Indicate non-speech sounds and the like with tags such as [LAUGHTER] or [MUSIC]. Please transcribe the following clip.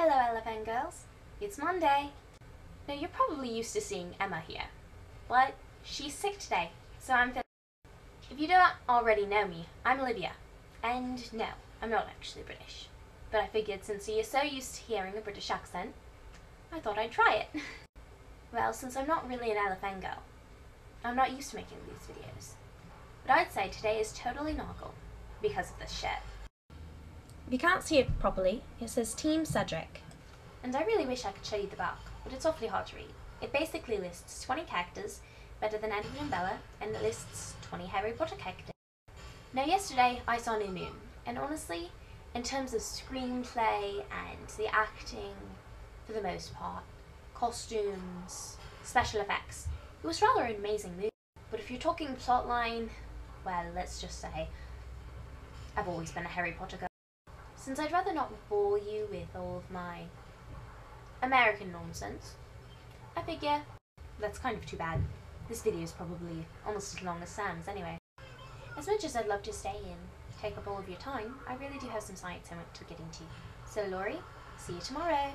Hello, LFN girls. It's Monday. Now, you're probably used to seeing Emma here, but she's sick today, so I'm feeling. If you don't already know me, I'm Olivia. And no, I'm not actually British. But I figured since you're so used to hearing a British accent, I thought I'd try it. [LAUGHS] well, since I'm not really an LFN girl, I'm not used to making these videos. But I'd say today is totally normal because of this shirt. You can't see it properly, it says Team Cedric. And I really wish I could show you the back, but it's awfully hard to read. It basically lists 20 characters better than Edward and Bella, and it lists 20 Harry Potter characters. Now, yesterday I saw New Moon, and honestly, in terms of screenplay and the acting, for the most part, costumes, special effects, it was rather an amazing movie. But if you're talking plotline, well, let's just say I've always been a Harry Potter girl. Since I'd rather not bore you with all of my American nonsense, I figure that's kind of too bad. This video is probably almost as long as Sam's anyway. As much as I'd love to stay and take up all of your time, I really do have some science I want to get into. So Laurie, see you tomorrow.